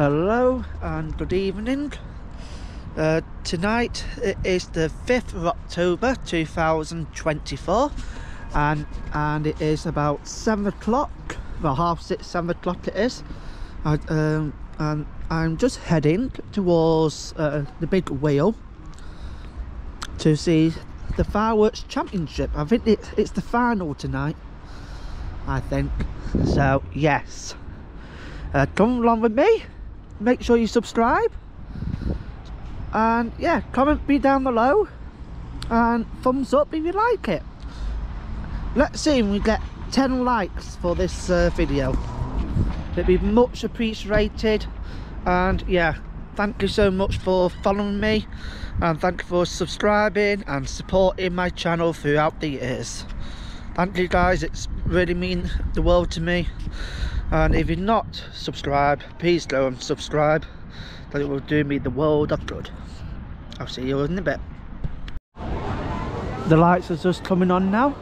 Hello and good evening. Uh, tonight it is the 5th of October 2024 and and it is about 7 o'clock, well half 6, 7 o'clock it is. I, um, and I'm just heading towards uh, the big wheel to see the fireworks championship. I think it's, it's the final tonight, I think. So yes, uh, come along with me make sure you subscribe. And yeah comment me down below and thumbs up if you like it. Let's see if we get 10 likes for this uh, video. It'd be much appreciated. And yeah thank you so much for following me. And thank you for subscribing and supporting my channel throughout the years. Thank you guys. It's really mean the world to me and if you're not subscribed please go and subscribe. That it will do me the world of good. I'll see you in a bit. The lights are just coming on now.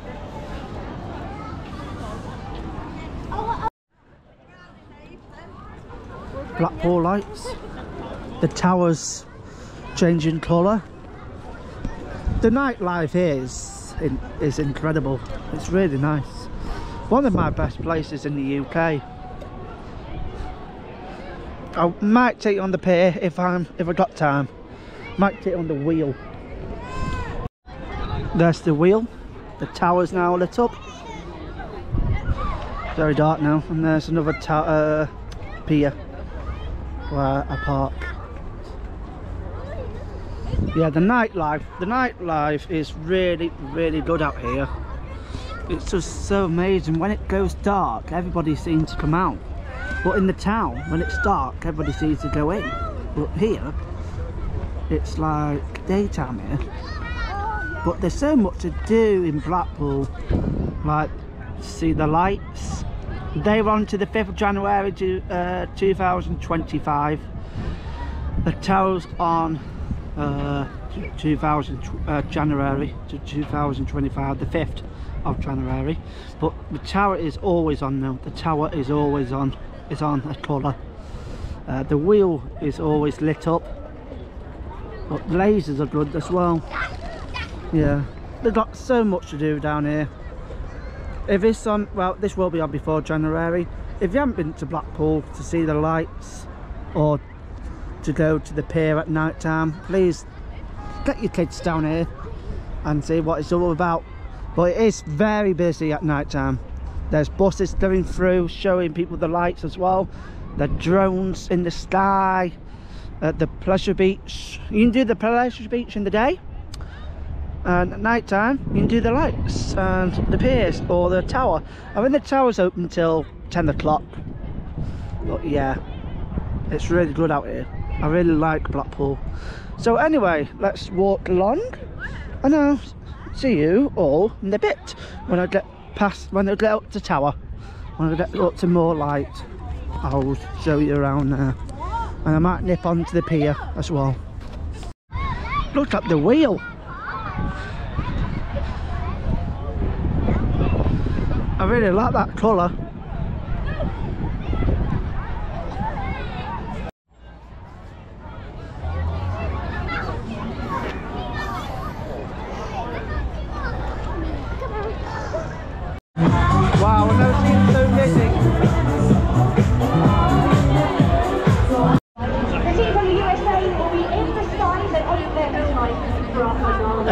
Blackpool lights. The towers changing colour. The nightlife here is is incredible. It's really nice. One of my best places in the uk I might take it on the pier if I'm if I got time. Might take it on the wheel. There's the wheel. The tower's now lit up. Very dark now, and there's another uh, pier where I park. Yeah, the nightlife. The nightlife is really, really good out here. It's just so amazing. When it goes dark, everybody seems to come out. But in the town, when it's dark, everybody seems to go in. But here, it's like daytime here. But there's so much to do in Blackpool. Like, see the lights. They're on to the 5th of January to, uh, 2025. The tower's on uh, 2000 uh, January to 2025, the 5th of January. But the tower is always on now. The tower is always on is on a colour. Uh, the wheel is always lit up. But lasers are good as well. Yeah, they've got so much to do down here. If it's on, well, this will be on before January. If you haven't been to Blackpool to see the lights or to go to the pier at night time, please get your kids down here and see what it's all about. But it is very busy at night time there's buses going through showing people the lights as well. The drones in the sky at the pleasure beach. You can do the pleasure beach in the day. And at night time you can do the lights and the piers or the tower. I mean the tower's open until 10 o'clock. But yeah it's really good out here. I really like blackpool. So anyway let's walk along. And i'll see you all in a bit when i get past when I get up to tower when I get up to more light I'll show you around there. And I might nip onto the pier as well. Look at the wheel. I really like that colour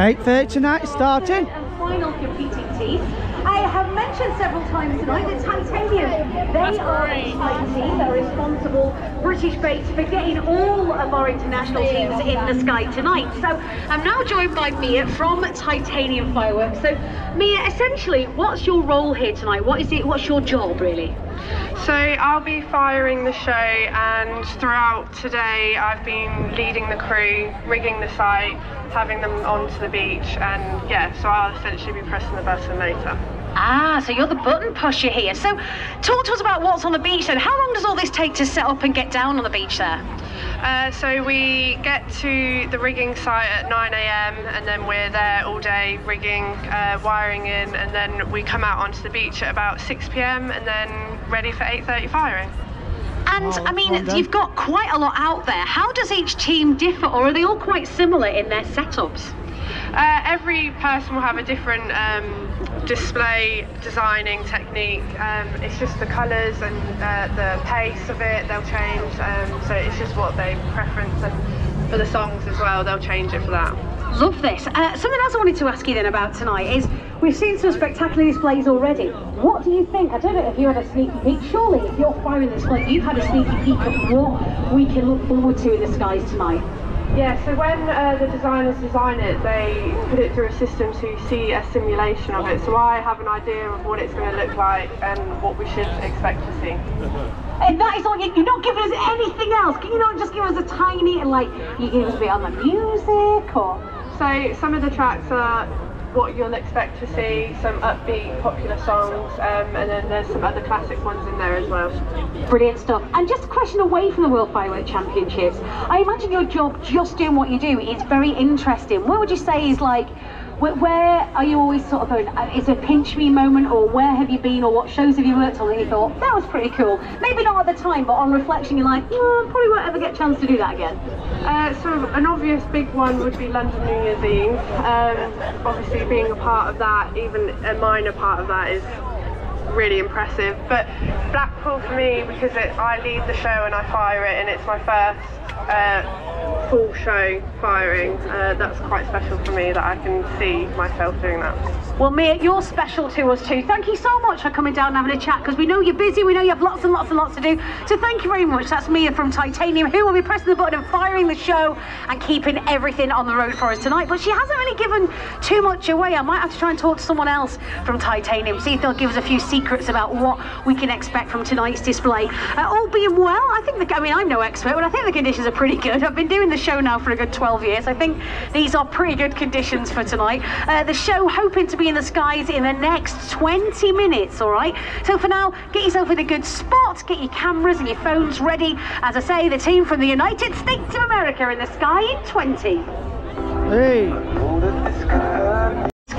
Eight thirty tonight starting. And final competing team. I have mentioned several times tonight that Titanium, they are a flight team that are responsible, British based, for getting all of our international teams in the sky tonight. So I'm now joined by Mia from Titanium Fireworks. So Mia, essentially, what's your role here tonight? What is it? What's your job really? So I'll be firing the show and throughout today I've been leading the crew, rigging the site, having them onto the beach and yeah, so I'll essentially be pressing the button later. Ah, so you're the button pusher here. So talk to us about what's on the beach then. How long does all this take to set up and get down on the beach there? Uh, so we get to the rigging site at 9 a.m. and then we're there all day rigging, uh, wiring in, and then we come out onto the beach at about 6 p.m. and then ready for 8:30 firing. And Oh, I mean, well you've got quite a lot out there. How does each team differ, or are they all quite similar in their setups? Uh, every person will have a different um, display designing technique. Um, it's just the colours and uh, the pace of it, they'll change. Um, so it's just what they preference. And for the songs as well, they'll change it for that. Love this. Uh, something else I wanted to ask you then about tonight is we've seen some spectacular displays already. What do you think? I don't know if you had a sneaky peek. Surely, if you're firing this display, you've had a sneaky peek of what we can look forward to in the skies tonight. Yeah, so when uh, the designers design it, they put it through a system to see a simulation of it. So I have an idea of what it's going to look like and what we should expect to see. And that is all. you- You're not giving us anything else. Can you not just give us a tiny like you give us a bit on the music or? So some of the tracks are what you'll expect to see, some upbeat, popular songs, um, and then there's some other classic ones in there as well. Brilliant stuff. And just a question away from the World Firework Championships. I imagine your job just doing what you do is very interesting. What would you say is like, where, are you always sort of going, uh, is it a pinch me moment or where have you been or what shows have you worked on that you thought, that was pretty cool? Maybe not at the time, but on reflection you're like, oh, probably won't ever get a chance to do that again. Uh, so an obvious big one would be London New Year's Eve. Um, obviously being a part of that, even a minor part of that is really impressive. But Blackpool for me, because it, I lead the show and I fire it and it's my first uh, full show firing, uh, that's quite special for me that I can see myself doing that. Well, Mia, you're special to us too. Thank you so much for coming down and having a chat because we know you're busy, we know you have lots and lots and lots to do. So thank you very much. That's Mia from Titanium who will be pressing the button and firing the show and keeping everything on the road for us tonight. But she hasn't really given too much away. I might have to try and talk to someone else from Titanium, see if they'll give us a few secrets about what we can expect from tonight's display. Uh, all being well, I think, the, I mean, I'm no expert, but I think the conditions are pretty good. I've been doing the show now for a good 12 years. I think these are pretty good conditions for tonight. Uh, the show hoping to be in the skies in the next 20 minutes, all right? So for now, get yourself in a good spot, get your cameras and your phones ready. As I say, the team from the United States of America in the sky in 20. Hey,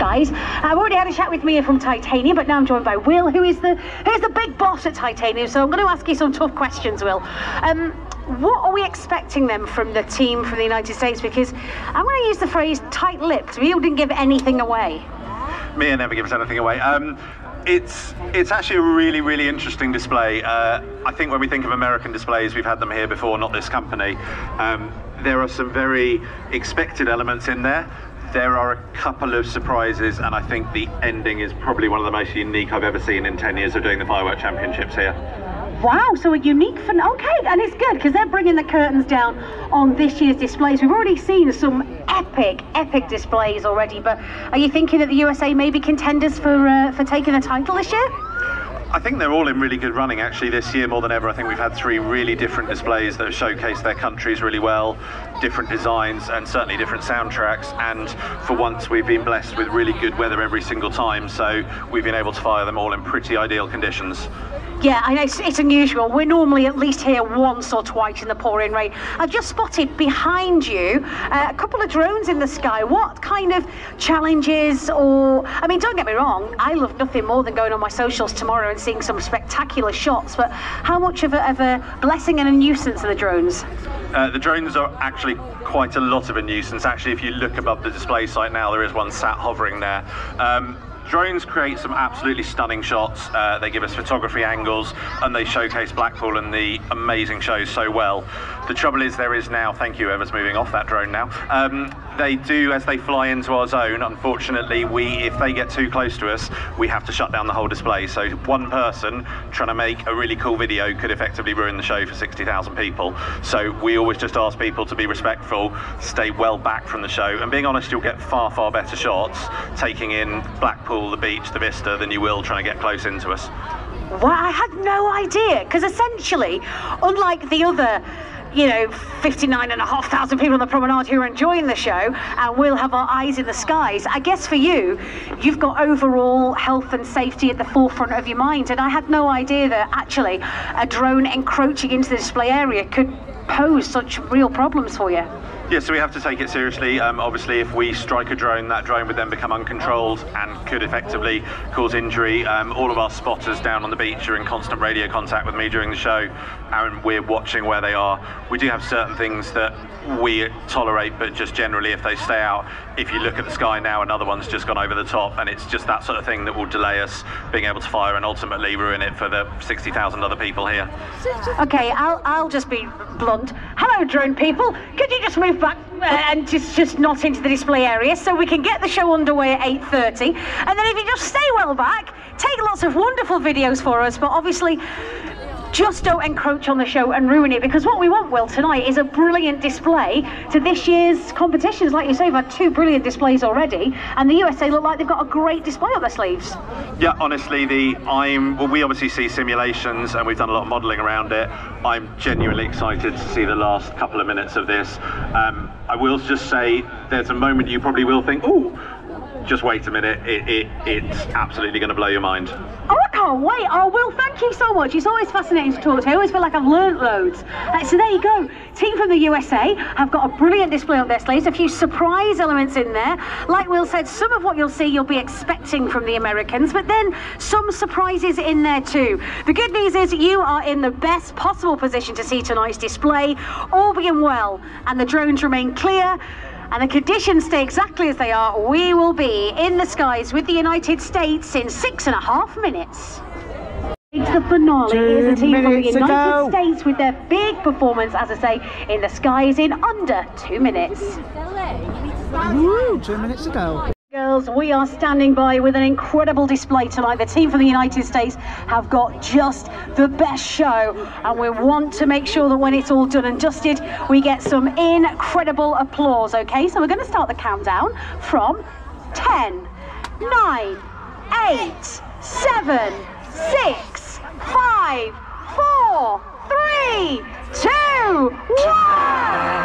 Guys, I've already had a chat with Mia from Titanium, but now I'm joined by Will, who is the who's the big boss at Titanium. So I'm going to ask you some tough questions, Will. Um, what are we expecting them from the team from the United States? Because I'm going to use the phrase tight-lipped. All didn't give anything away. Mia never gives anything away. Um, it's it's actually a really really interesting display. Uh, I think when we think of American displays, we've had them here before, not this company. Um, there are some very expected elements in there. There are a couple of surprises, and I think the ending is probably one of the most unique I've ever seen in 10 years of doing the firework championships here. Wow, so a unique fun. Okay, and it's good because they're bringing the curtains down on this year's displays. We've already seen some epic, epic displays already. But are you thinking that the USA may be contenders for uh, for taking the title this year? I think they're all in really good running actually this year more than ever. I think we've had three really different displays that have showcased their countries really well, different designs and certainly different soundtracks. And for once, we've been blessed with really good weather every single time, so we've been able to fire them all in pretty ideal conditions. Yeah, I know it's, it's unusual. We're normally at least here once or twice in the pouring rain. I've just spotted behind you uh, a couple of drones in the sky. What kind of challenges or, I mean, don't get me wrong, I love nothing more than going on my socials tomorrow and seeing some spectacular shots, but how much of a, of a blessing and a nuisance are the drones? Uh, the drones are actually quite a lot of a nuisance. Actually, if you look above the display site now, there is one sat hovering there. Um, drones create some absolutely stunning shots. Uh, they give us photography angles and they showcase Blackpool and the amazing shows so well. The trouble is, there is now, thank you, Ever's moving off that drone now. Um, they do, as they fly into our zone, unfortunately, we, if they get too close to us, we have to shut down the whole display. So one person trying to make a really cool video could effectively ruin the show for 60,000 people. So we always just ask people to be respectful, stay well back from the show, and being honest, you'll get far, far better shots taking in Blackpool, the beach, the vista, than you will trying to get close into us. Well, I had no idea because essentially, unlike the other, you know, 59,500 people on the promenade who are enjoying the show and we'll have our eyes in the skies, I guess for you, you've got overall health and safety at the forefront of your mind. And I had no idea that actually a drone encroaching into the display area could pose such real problems for you. Yeah, so we have to take it seriously. Um, obviously, if we strike a drone, that drone would then become uncontrolled and could effectively cause injury. Um, all of our spotters down on the beach are in constant radio contact with me during the show, and we're watching where they are. We do have certain things that we tolerate, but just generally, if they stay out, if you look at the sky now, another one's just gone over the top, and it's just that sort of thing that will delay us being able to fire and ultimately ruin it for the 60,000 other people here. Okay, I'll, I'll just be blunt. Hello, drone people. Could you just move back uh, and just, just not into the display area so we can get the show underway at 8.30? And then if you just stay well back, take lots of wonderful videos for us, but obviously just don't encroach on the show and ruin it because what we want, Will, tonight is a brilliant display to this year's competitions. Like you say, we've had two brilliant displays already, and the USA look like they've got a great display up their sleeves. Yeah, honestly, the I'm well, we obviously see simulations and we've done a lot of modelling around it. I'm genuinely excited to see the last couple of minutes of this. Um, I will just say there's a moment you probably will think, oh, just wait a minute, it, it, it's absolutely going to blow your mind. Oh, Can't wait. Oh, Will, thank you so much. It's always fascinating to talk to. I always feel like I've learnt loads. Uh, so there you go. Team from the USA have got a brilliant display on their slates, a few surprise elements in there. Like Will said, some of what you'll see you'll be expecting from the Americans, but then some surprises in there too. The good news is you are in the best possible position to see tonight's display, all being well, and the drones remain clear and the conditions stay exactly as they are, we will be in the skies with the United States in six and a half minutes. It's the finale. Here's a team from the United go. States with their big performance, as I say, in the skies in under two minutes. Woo, two minutes to Girls, we are standing by with an incredible display tonight. The team from the United States have got just the best show, and we want to make sure that when it's all done and dusted, we get some incredible applause. Okay, so we're going to start the countdown from 10, 9, 8, 7, 6, 5, 4, 3, 2, 1.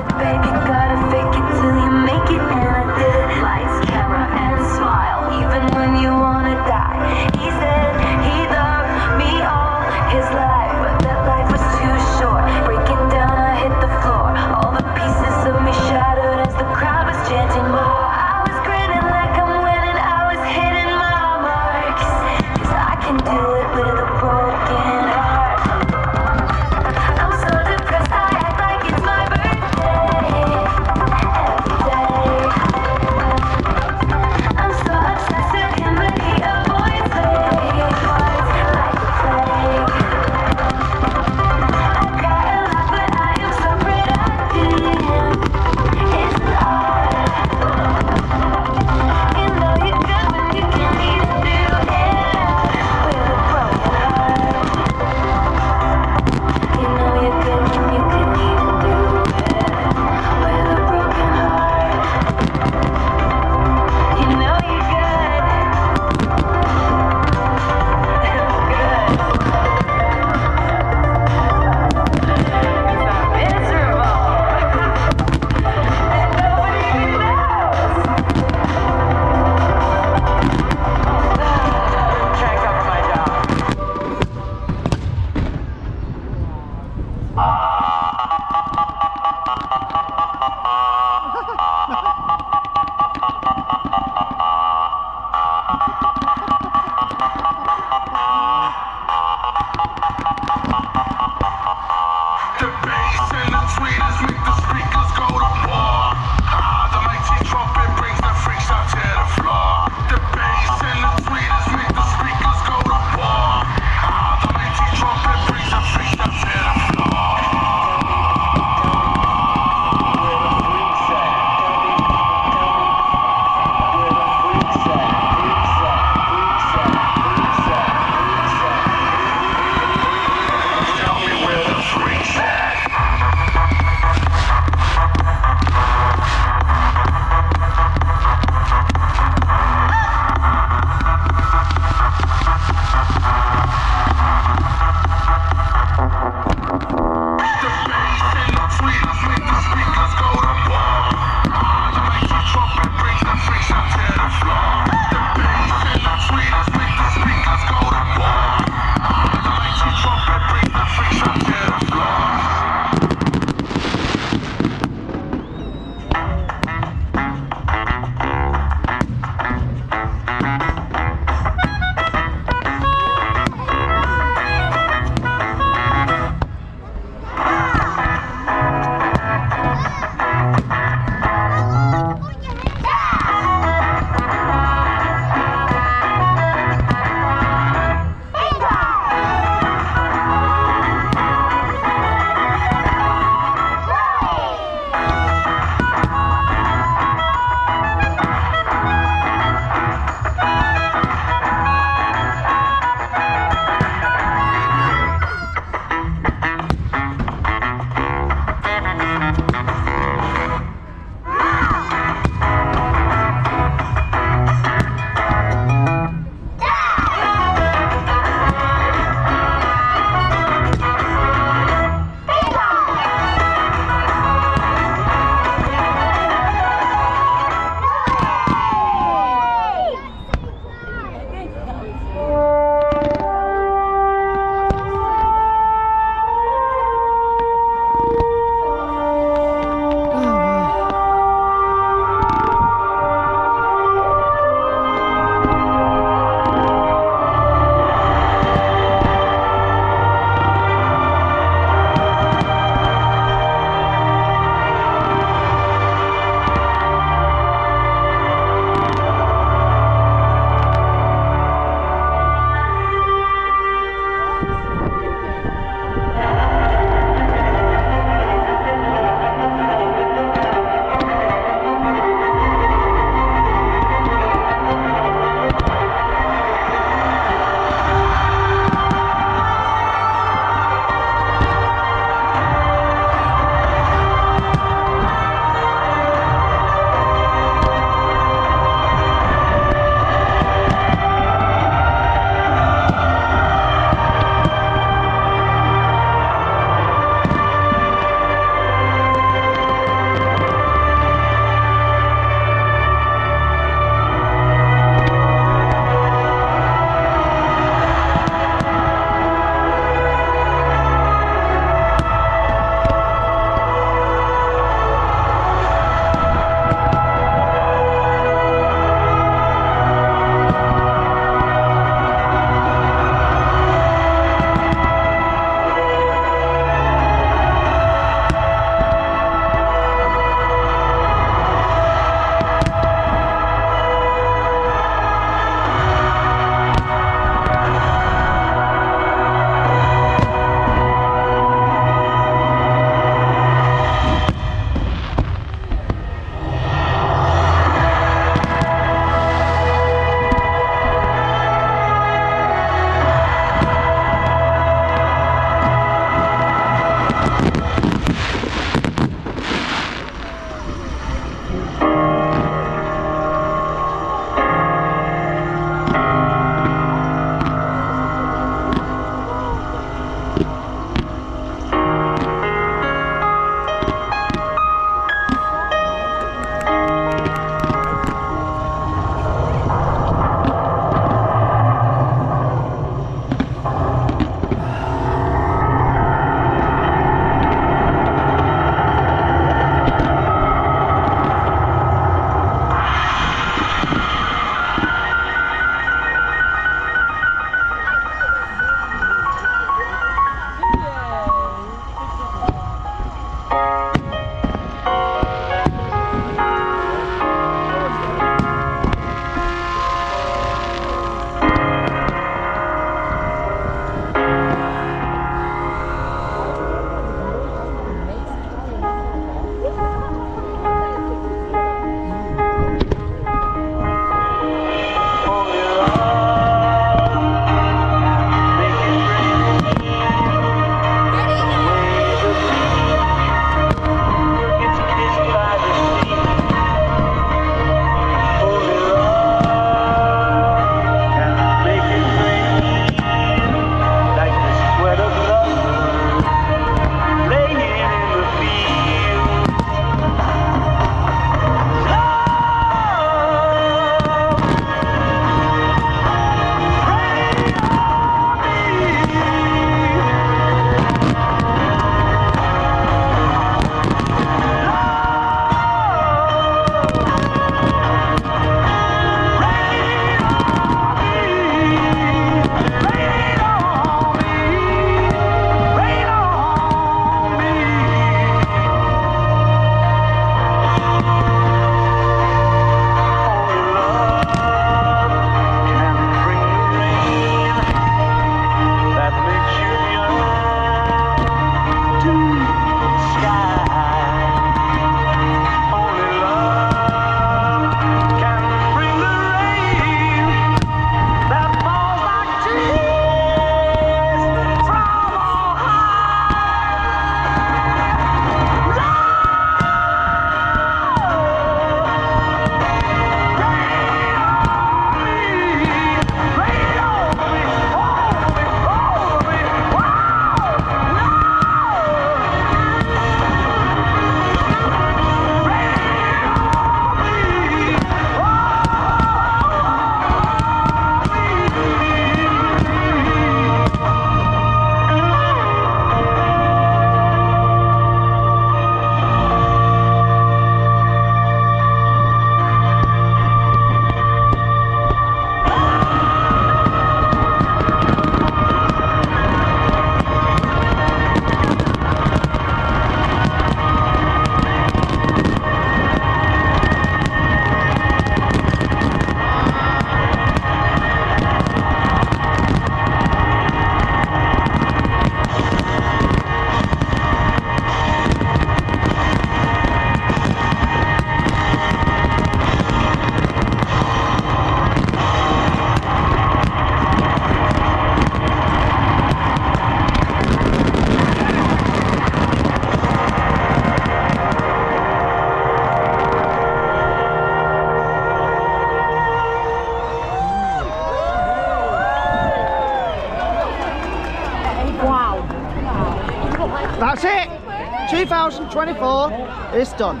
2024 is done.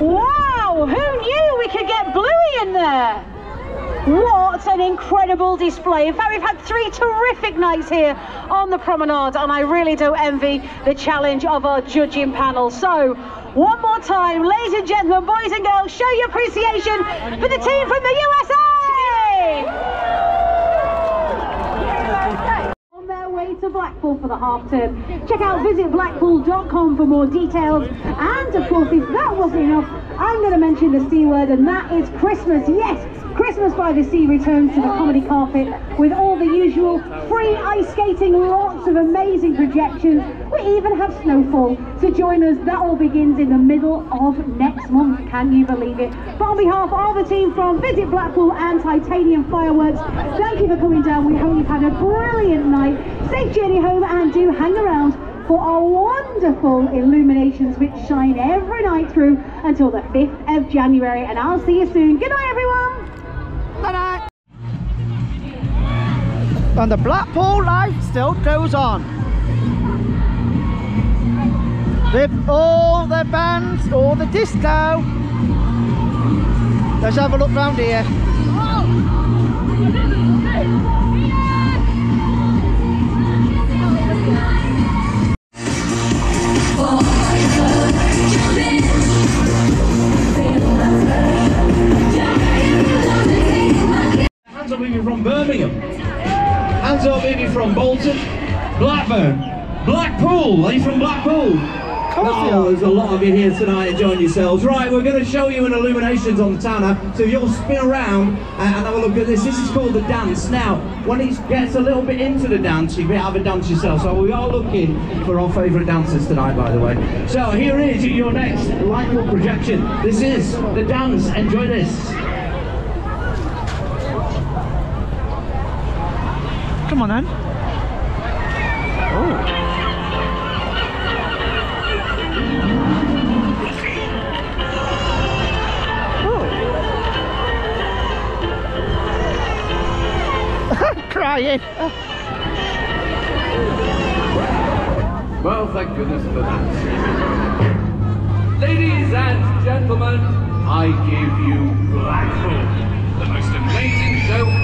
Wow, who knew we could get Bluey in there? What an incredible display. In fact, we've had three terrific nights here on the promenade, and I really do envy the challenge of our judging panel. So, one more time, ladies and gentlemen, boys and girls, show your appreciation for the team from the USA! On their way to Blackpool for the half term. Check out visitblackpool.com for more details. And of course, if that wasn't enough, I'm going to mention the C word, and that is Christmas. Yes, Christmas by the Sea returns to the comedy carpet with all the usual free ice skating, lots of amazing projections. We even have snowfall. So join us. That all begins in the middle of next month. Can you believe it? But on behalf of the team from Visit Blackpool and Titanium Fireworks, thank you for coming down. We hope you've had a brilliant night. Safe journey home and do hang around for our wonderful illuminations which shine every night through until the 5th of January. And I'll see you soon. Good night, everyone. And the Blackpool life still goes on. With all the bands, all the disco. Let's have a look round here. Hands up if you're from Birmingham. Hands up if you're from Bolton. Blackburn. Blackpool. Are you from Blackpool? Oh, there's a lot of you here tonight enjoying yourselves. Right, we're going to show you an illuminations on the tower. So you'll spin around and, have a look at this. This is called the dance. Now, when it gets a little bit into the dance, you can have a dance yourself. So we are looking for our favourite dancers tonight, by the way. So here is your next light projection. This is the dance. Enjoy this. Come on then. Oh. Oh. Crying. Well, thank goodness for that. Ladies and gentlemen, I give you Blackpool, the most amazing show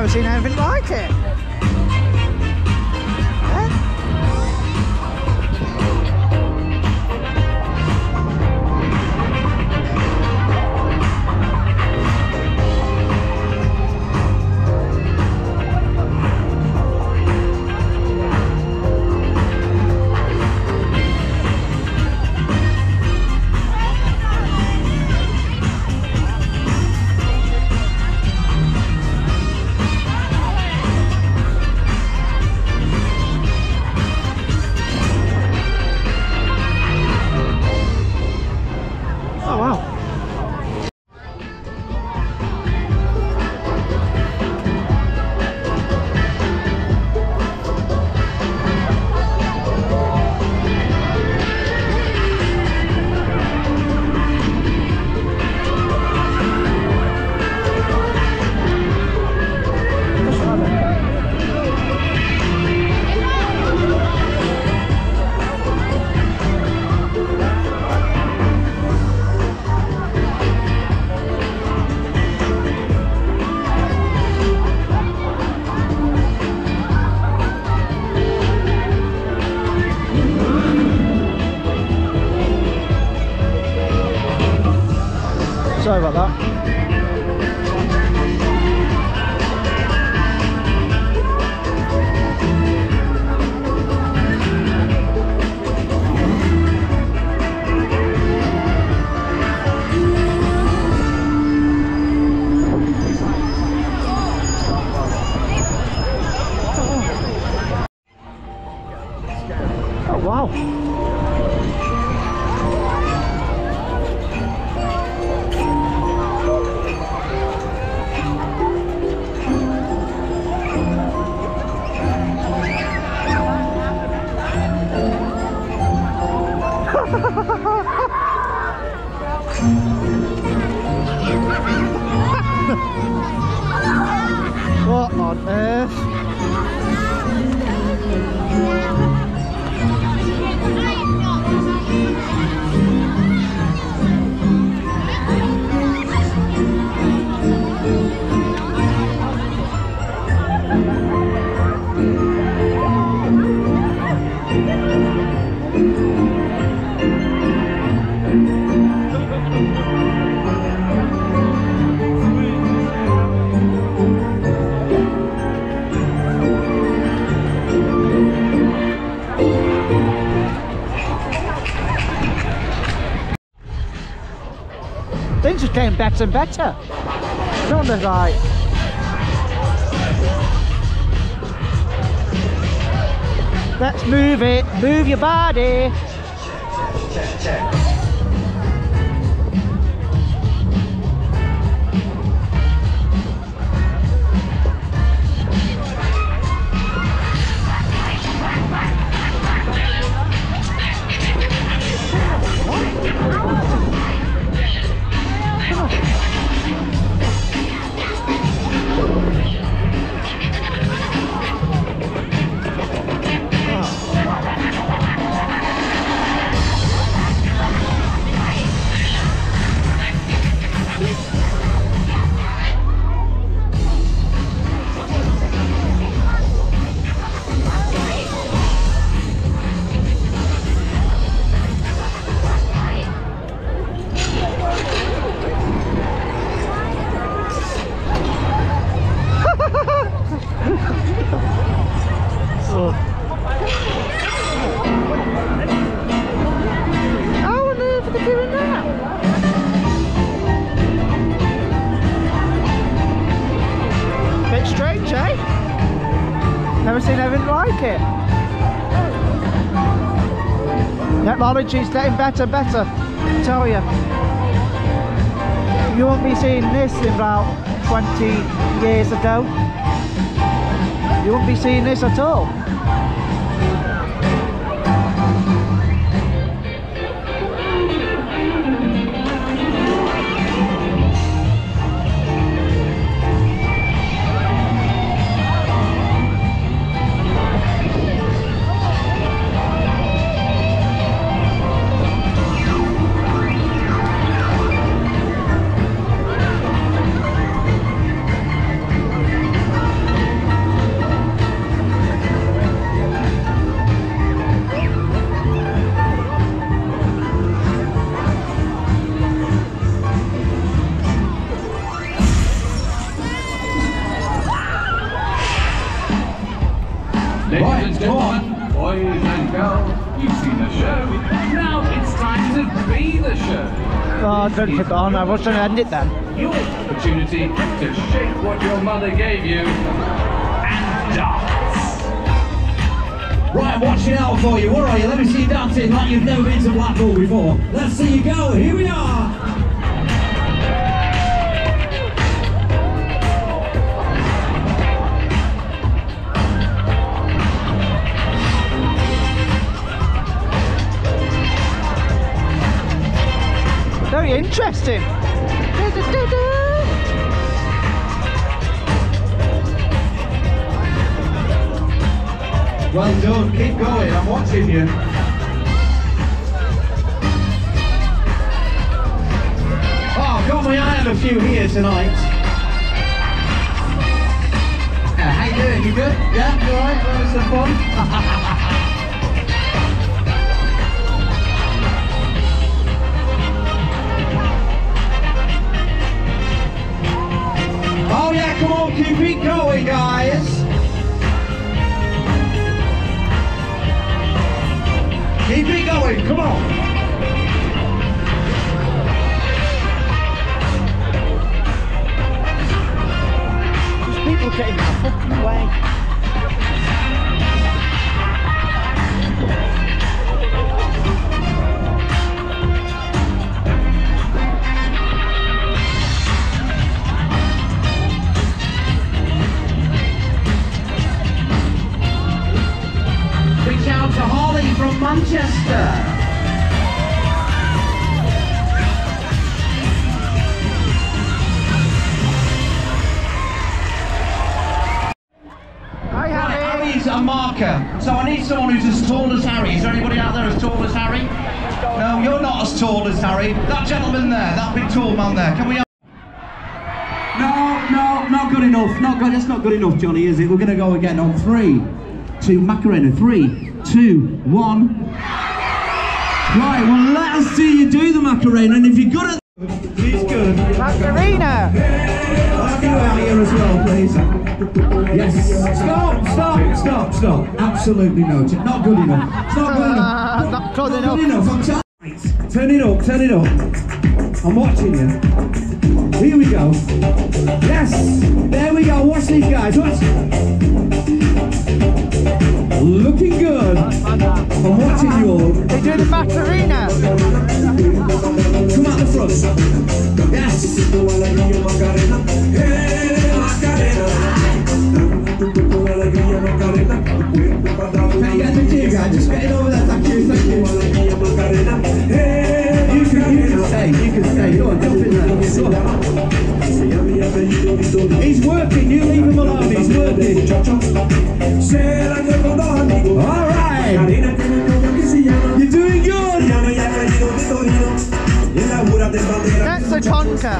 never seen anything like it. Sorry about that. Things just getting better and better. Not the like. Let's move it. Move your body. Bit strange, eh? Never seen anything like it. Technology's getting better better, I tell you. You won't be seeing this in about 20 years ago. You won't be seeing this at all. Put it on. I was trying to end it then. Your opportunity to shake what your mother gave you and dance. Right, I'm watching out for you. Where are you? Let me see you dancing like you've never been to Blackpool before. Let's see you go. Here we are. Interesting. Well done. Keep going. I'm watching you. Oh, got my eye on a few here tonight. Uh, how you doing? You good? Yeah, you alright? Having some fun? Oh yeah, come on, keep it going, guys. Keep it going, come on. There's people getting the fucking way. Manchester. Hi, Harry. Harry's a marker, so I need someone who's as tall as Harry. Is there anybody out there as tall as Harry? No, you're not as tall as Harry. That gentleman there, that big tall man there. Can we? Have... No, no, not good enough. Not good. That's not good enough, Johnny, is it? We're going to go again on three, two, Macarena. Three, two, one. Right. Well, let us see you do the Macarena, and if you're good at He's good. Macarena! Let's out here as well, please. Yes. Stop, stop, stop, stop. Absolutely no. Not good enough. It's not good enough. Not good Not enough. Right. Turn it up, turn it up. I'm watching you. Here we go. Yes. There we go. Watch these guys. Watch. Looking good. I'm watching you all. They do the Macarena! Come out the front. Yes. Can you get the cue, guys? Just get it over there. Thank you. Thank you. You can, you can stay. You can stay. Go on, jump in there. He's working. You leave him alone. He's working. All right. You're doing good. That's the conga!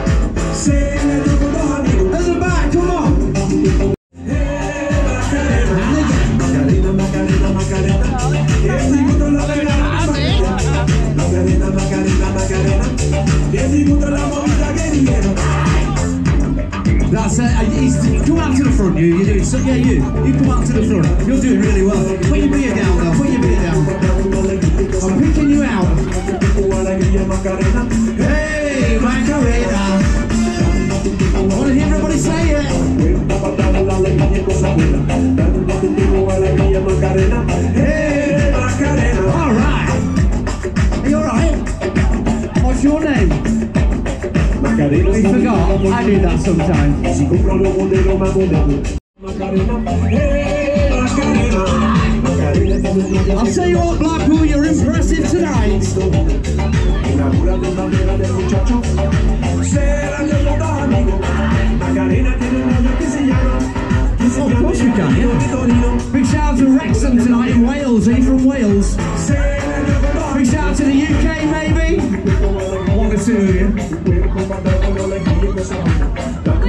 That's he's, come out to the front, you. You do. So, yeah, you. You come out to the front. You're doing really well. Put your beer down, though. Put your beer down. I'm picking you out. Hey, Macarena. I want to hear everybody say it. Hey, Forgot. I do that sometimes. I'll tell you what, Blackpool, you're impressive tonight. Oh, of course we can, yeah. Big shout out to Wrexham tonight in Wales. Are you from Wales? Big shout out to the UK, maybe? You.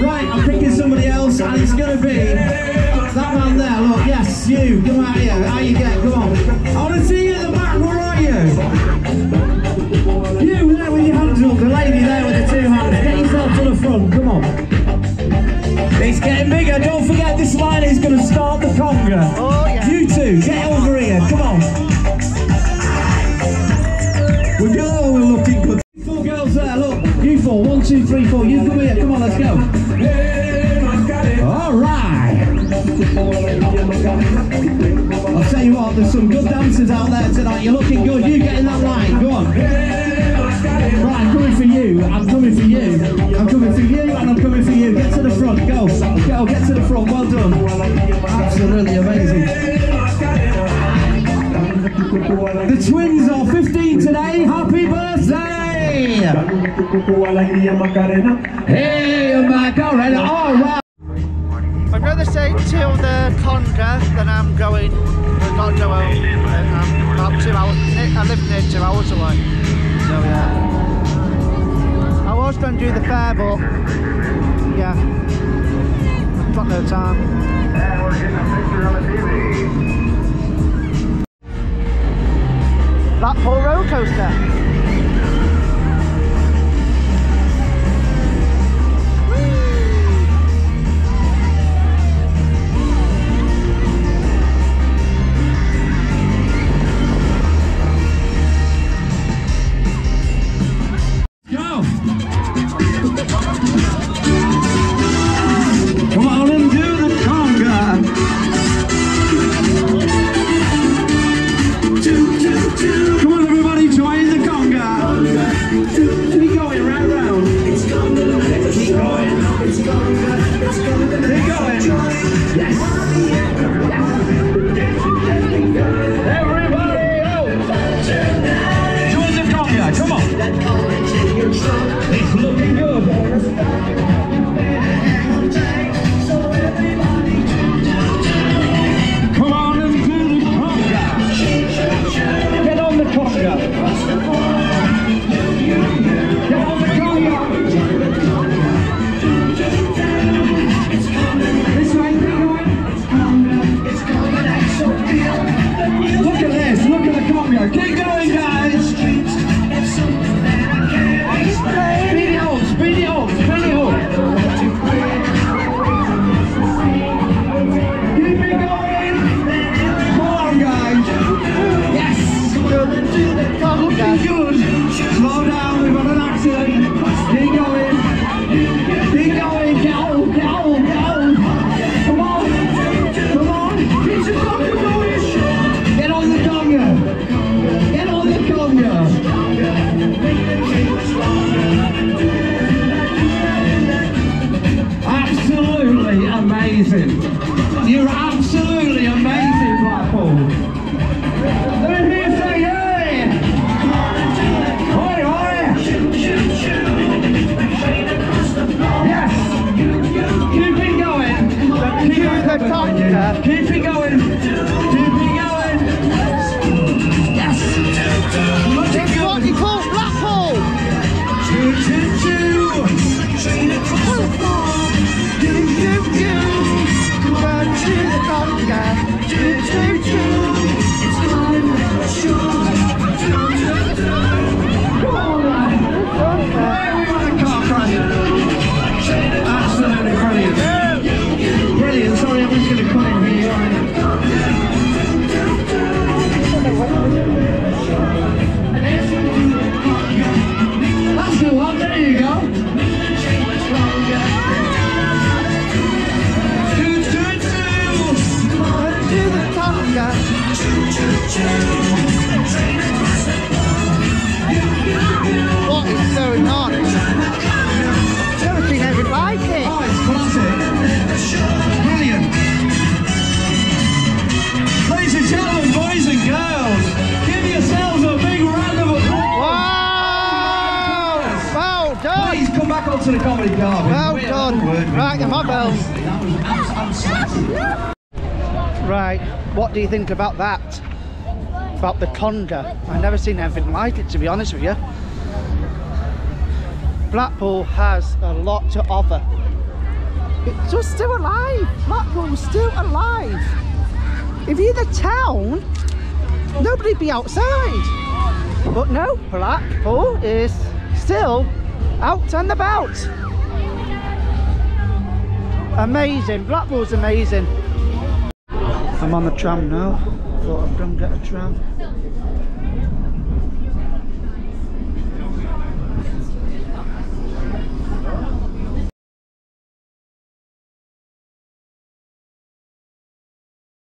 Right, I'm picking somebody else, and it's to be that man there. Look, yes, you. Come out here. How you get? Come on. I want to see you at the back. Where are you? You there with your hands up. The lady there with the two hands. Get yourself to the front. Come on. It's getting bigger. Don't forget this line is to start the conga. Oh, two, three, four. You come here. Come on, let's go. All right. I'll tell you what. There's some good dancers out there tonight. You're looking good. You get in that line. Go on. Right, I'm coming for you. I'm coming for you. I'm coming for you, and I'm coming for you. Get to the front. Go. Go. Get to the front. Well done. Absolutely amazing. The twins are 15 today. Happy birthday! Hey, Macarena. All right. Going to say till the conga, then I'm going. To go home. I'm um, about two hours. I live near two hours away. So yeah. I was going to do the fair, but yeah, I've got no time. That Blackpool roller coaster. Think about that, about the conga. I've never seen anything like it, to be honest with you. Blackpool has a lot to offer. It's just still alive. Blackpool's still alive. If you're the town, nobody'd be outside. But no, Blackpool is still out and about. Amazing. Blackpool's amazing. I'm on the tram now. Thought I'd come get a tram.